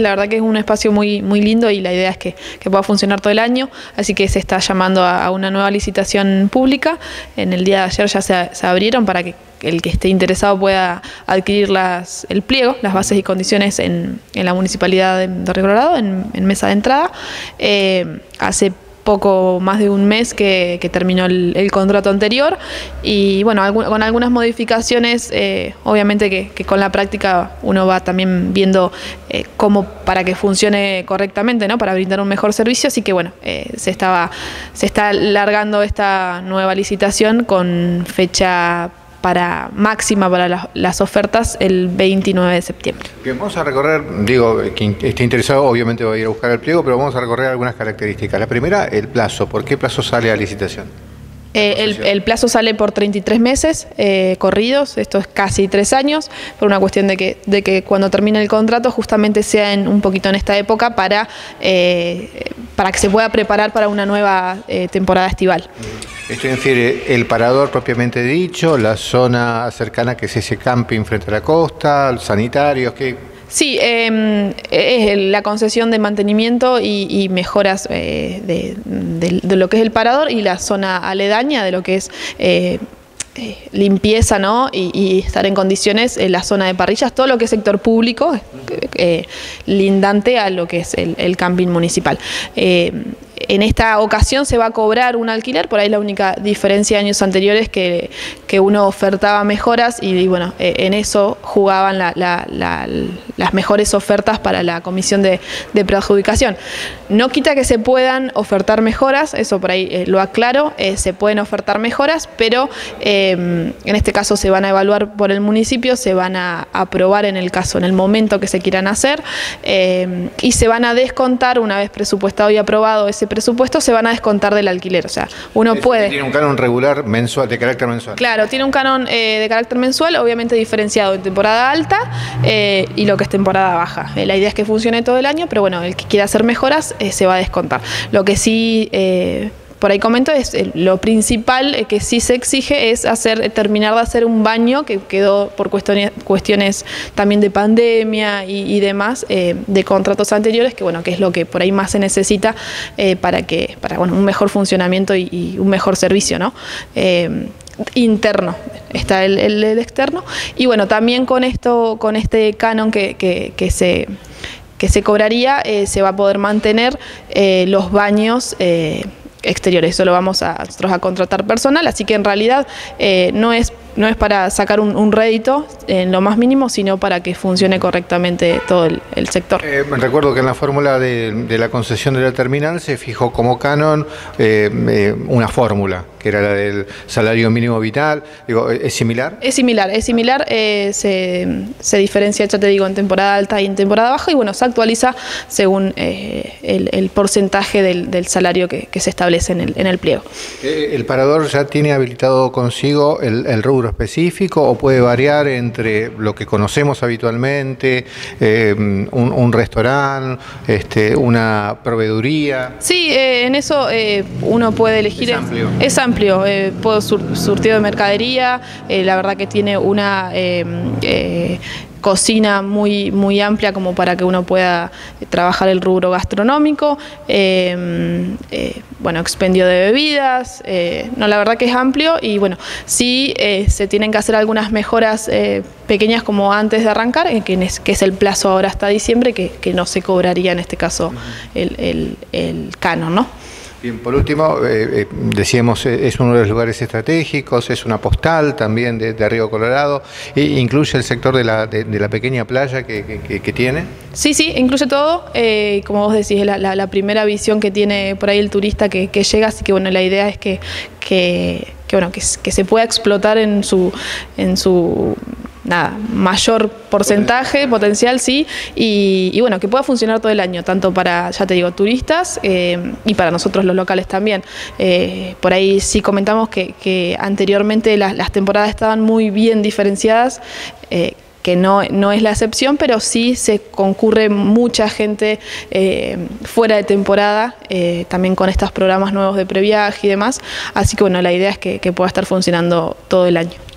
La verdad que es un espacio muy, muy lindo y la idea es que, pueda funcionar todo el año, así que se está llamando a, una nueva licitación pública. En el día de ayer ya se, abrieron para que el que esté interesado pueda adquirir las, el pliego, las bases y condiciones en, la Municipalidad de, Río Colorado, en, mesa de entrada. Eh, hace poco más de un mes que, terminó el, contrato anterior y bueno, con algunas modificaciones, eh, obviamente que, con la práctica uno va también viendo eh, cómo para que funcione correctamente, ¿no? para brindar un mejor servicio, así que bueno, eh, se, estaba, se está largando esta nueva licitación con fecha para máxima para las, ofertas el 29 de septiembre. Bien, vamos a recorrer, digo, quien esté interesado obviamente va a ir a buscar el pliego, pero vamos a recorrer algunas características. La primera, el plazo. ¿Por qué plazo sale a licitación? Eh, el, plazo sale por 33 meses eh, corridos, esto es casi tres años, por una cuestión de que, de que cuando termine el contrato justamente sea en, un poquito en esta época para, eh, para que se pueda preparar para una nueva temporada estival. Esto infiere el parador propiamente dicho, la zona cercana que es ese camping frente a la costa, los sanitarios, que Sí, em, es la concesión de mantenimiento y, mejoras eh, de, lo que es el parador y la zona aledaña de lo que es eh, eh, limpieza ¿no? Y, estar en condiciones en la zona de parrillas, todo lo que es sector público, lindante a lo que es el, el camping municipal. En esta ocasión se va a cobrar un alquiler, por ahí la única diferencia de años anteriores que, que uno ofertaba mejoras y, bueno, eh, en eso jugaban las mejores ofertas para la comisión de, de. No quita que se puedan ofertar mejoras, eso por ahí eh, lo aclaro, eh, se pueden ofertar mejoras, pero en este caso se van a evaluar por el municipio, se van a aprobar en el caso, en el momento que se quieran hacer y se van a descontar una vez presupuestado y aprobado ese presupuesto se van a descontar del alquiler. O sea, uno puede. Tiene un canon regular mensual, de carácter mensual. Claro, tiene un canon eh, de carácter mensual, obviamente diferenciado en temporada alta eh, y lo que es temporada baja. Eh, la idea es que funcione todo el año, pero bueno, el que quiera hacer mejoras se va a descontar. Lo que sí por ahí comento, es lo principal eh, que sí se exige es hacer, terminar de hacer un baño que quedó por cuestiones, también de pandemia y, demás, eh, de contratos anteriores, que bueno, que es lo que por ahí más se necesita eh, para que, para bueno, un mejor funcionamiento y, un mejor servicio, ¿no? interno, está el, externo. Y bueno, también con esto, con este canon que, que, se que se cobraría, se va a poder mantener los baños exteriores. Eso lo vamos a, nosotros a contratar personal, así que en realidad eh, no es no es para sacar un, rédito en lo más mínimo, sino para que funcione correctamente todo el, sector. Eh, recuerdo que en la fórmula de, la concesión de la terminal se fijó como canon eh, eh, una fórmula, que era la del salario mínimo vital. Digo, ¿Es similar? Es similar, es similar. se, diferencia, ya te digo, en temporada alta y en temporada baja, y bueno, se actualiza según el, porcentaje del, salario que, se establece en el, en el pliego. ¿El parador ya tiene habilitado consigo el, el rubro específico o puede variar entre lo que conocemos habitualmente, eh, un, restaurante, este, una proveeduría? Sí, eh, en eso eh, uno puede elegir. Es amplio. Es amplio. Puedo surtido de mercadería, la verdad que tiene una cocina muy, muy amplia como para que uno pueda trabajar el rubro gastronómico, eh, bueno, expendio de bebidas, eh, no, la verdad que es amplio y bueno, sí eh, se tienen que hacer algunas mejoras pequeñas como antes de arrancar, que es, que es el plazo ahora hasta diciembre, que, no se cobraría en este caso el, el, el canon, ¿no? Bien, por último, eh, eh, decíamos, eh, es uno de los lugares estratégicos, es una postal también de, Río Colorado, e incluye el sector de la, de, la pequeña playa que, tiene. Sí, sí, incluye todo, como vos decís, la, la, primera visión que tiene por ahí el turista que, llega, así que bueno, la idea es que, que, bueno, que, se pueda explotar en su, en su nada, mayor porcentaje, potencial, sí, y, bueno, que pueda funcionar todo el año, tanto para, ya te digo, turistas eh, y para nosotros los locales también. Eh, por ahí sí comentamos que, anteriormente las, temporadas estaban muy bien diferenciadas. Eh, que no, no, es la excepción, pero sí se concurre mucha gente fuera de temporada, también con estos programas nuevos de previaje y demás. Así que bueno, la idea es que pueda estar funcionando todo el año.